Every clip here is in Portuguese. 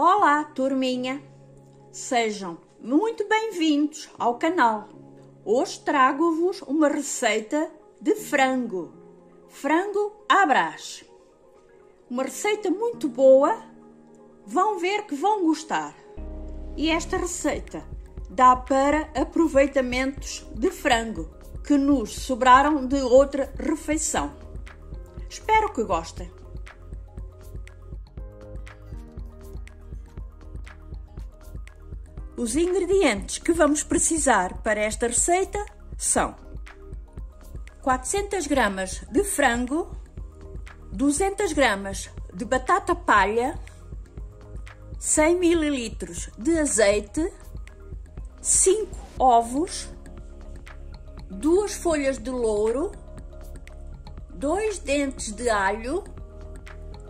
Olá, turminha! Sejam muito bem-vindos ao canal. Hoje trago-vos uma receita de frango. Frango à brás. Uma receita muito boa. Vão ver que vão gostar. E esta receita dá para aproveitamentos de frango que nos sobraram de outra refeição. Espero que gostem. Os ingredientes que vamos precisar para esta receita são 400 gramas de frango, 200 gramas de batata palha, 100 mililitros de azeite, 5 ovos, 2 folhas de louro, 2 dentes de alho,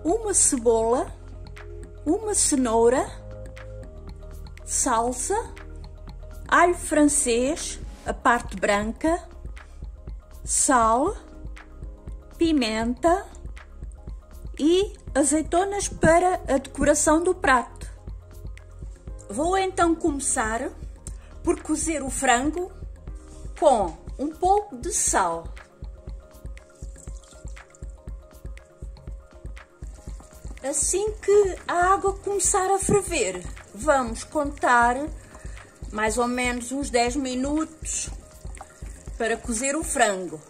uma cebola, uma cenoura, salsa, alho francês, a parte branca, sal, pimenta e azeitonas para a decoração do prato. Vou então começar por cozer o frango com um pouco de sal. Assim que a água começar a ferver, vamos contar mais ou menos uns 10 minutos para cozer o frango.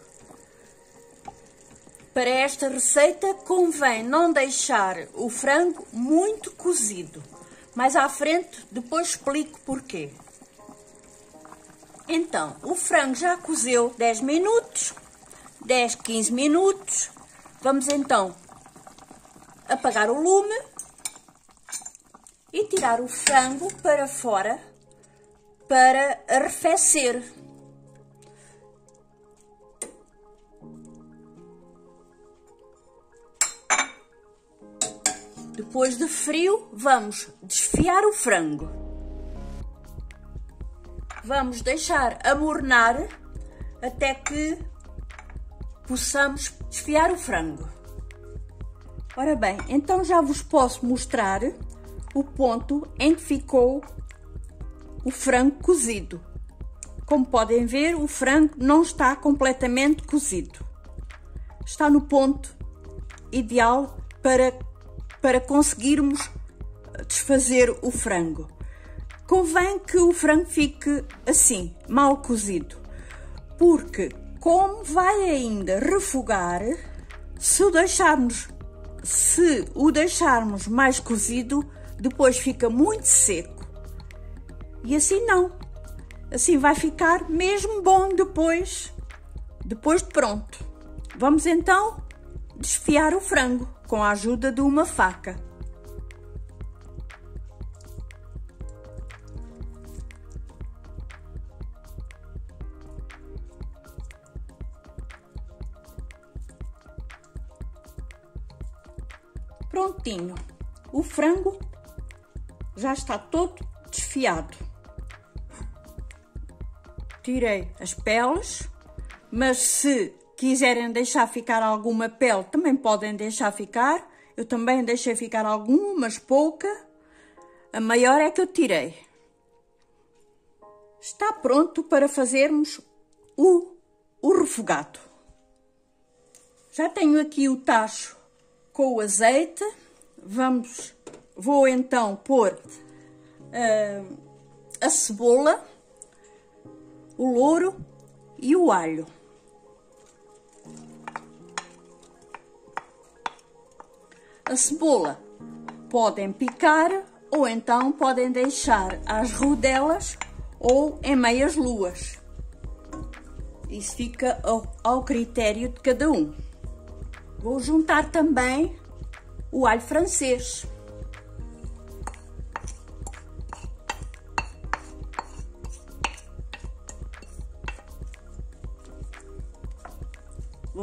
Para esta receita convém não deixar o frango muito cozido. Mais à frente depois explico porquê. Então, o frango já cozeu 10 minutos, 10, 15 minutos. Vamos então apagar o lume e tirar o frango para fora para arrefecer. Depois de frio, vamos desfiar o frango. Vamos deixar amornar até que possamos desfiar o frango. Ora bem, então já vos posso mostrar o ponto em que ficou o frango cozido. Como podem ver, o frango não está completamente cozido. Está no ponto ideal para, para conseguirmos desfazer o frango. Convém que o frango fique assim, mal cozido, porque como vai ainda refogar, se o deixarmos se o deixarmos mais cozido, depois fica muito seco. E assim não. Assim vai ficar mesmo bom depois, depois de pronto. Vamos então desfiar o frango com a ajuda de uma faca. Prontinho. O frango já está todo desfiado. Tirei as peles, mas se quiserem deixar ficar alguma pele, também podem deixar ficar. Eu também deixei ficar alguma, mas pouca. A maior é que eu tirei. Está pronto para fazermos o, o refogado. Já tenho aqui o tacho com o azeite. Vamos, vou então pôr uh, a cebola, o louro e o alho. A cebola podem picar ou então podem deixar as rodelas ou em meias luas. Isso fica ao, ao critério de cada um. Vou juntar também o alho francês.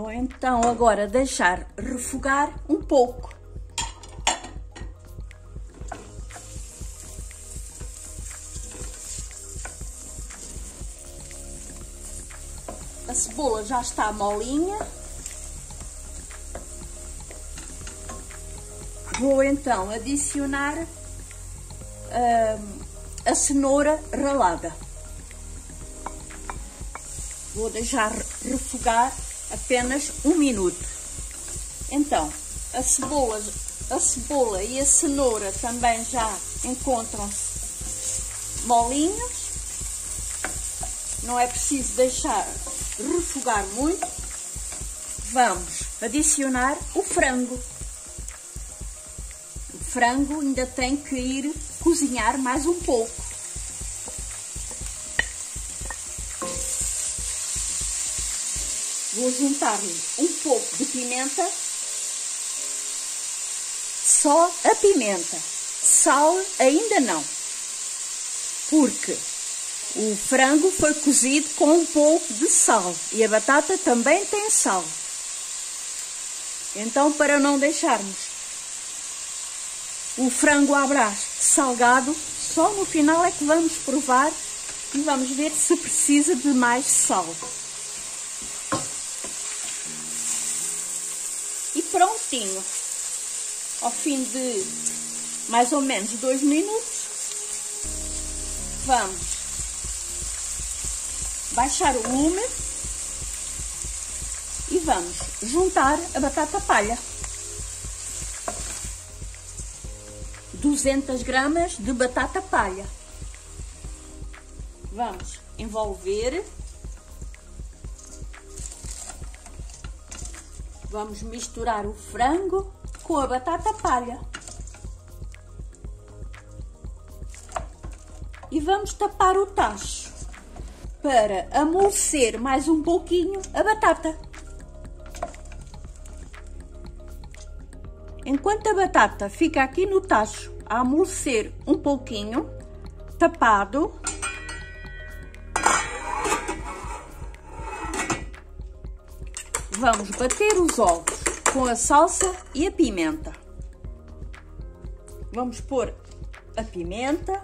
Vou então agora deixar refogar um pouco. A cebola já está molinha. Vou então adicionar uh, a cenoura ralada. Vou deixar refogar apenas um minuto. Então, a cebola, a cebola e a cenoura também já encontram-se molinhos. Não é preciso deixar refogar muito. Vamos adicionar o frango. O frango ainda tem que ir cozinhar mais um pouco. Vou juntar-lhe um pouco de pimenta, só a pimenta, sal ainda não, porque o frango foi cozido com um pouco de sal e a batata também tem sal. Então, para não deixarmos o frango à brás salgado, só no final é que vamos provar e vamos ver se precisa de mais sal. Ao fim de mais ou menos dois minutos, vamos baixar o lume e vamos juntar a batata palha. 200 gramas de batata palha. Vamos envolver. Vamos misturar o frango com a batata palha. E vamos tapar o tacho para amolecer mais um pouquinho a batata. Enquanto a batata fica aqui no tacho a amolecer um pouquinho, tapado, vamos bater os ovos com a salsa e a pimenta. Vamos pôr a pimenta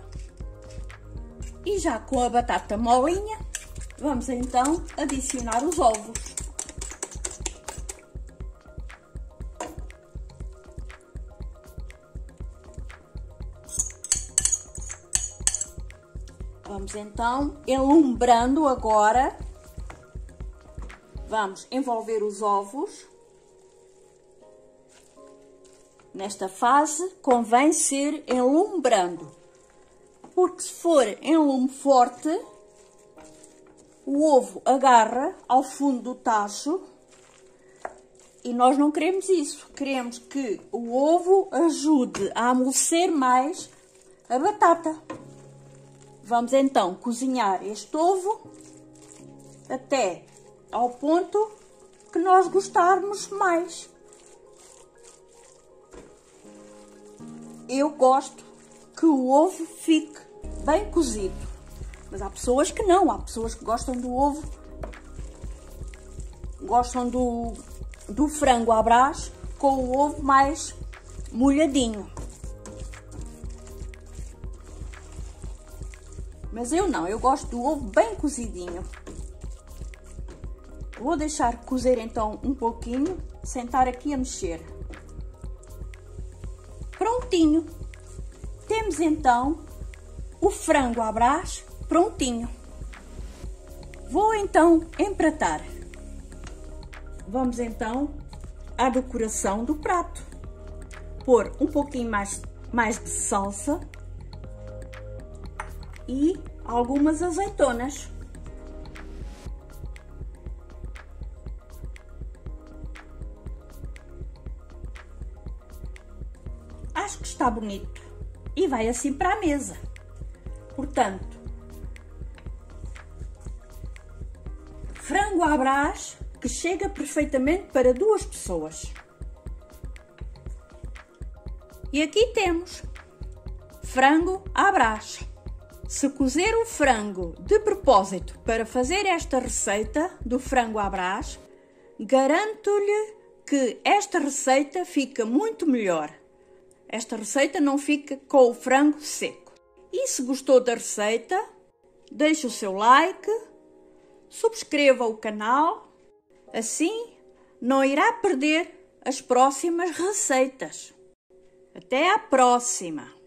e já com a batata molinha, vamos então adicionar os ovos. Vamos então enlumbrando agora. Vamos envolver os ovos. Nesta fase convém ser enlumbrando, porque se for em lume forte, o ovo agarra ao fundo do tacho e nós não queremos isso. Queremos que o ovo ajude a amolecer mais a batata. Vamos então cozinhar este ovo até ao ponto que nós gostarmos mais. Eu gosto que o ovo fique bem cozido, mas há pessoas que não, há pessoas que gostam do ovo, gostam do, do frango à brás com o ovo mais molhadinho. Mas eu não, eu gosto do ovo bem cozidinho. Vou deixar cozer então um pouquinho, sentar aqui a mexer. Prontinho. Temos então o frango à brás prontinho. Vou então empratar. Vamos então à decoração do prato. Pôr um pouquinho mais, mais de salsa e algumas azeitonas. Está bonito e vai assim para a mesa. Portanto, frango à brás que chega perfeitamente para duas pessoas. E aqui temos frango à brás. Se cozer o frango de propósito para fazer esta receita do frango à brás, garanto-lhe que esta receita fica muito melhor. Esta receita não fica com o frango seco. E se gostou da receita, deixe o seu like, subscreva o canal, assim não irá perder as próximas receitas. Até à próxima!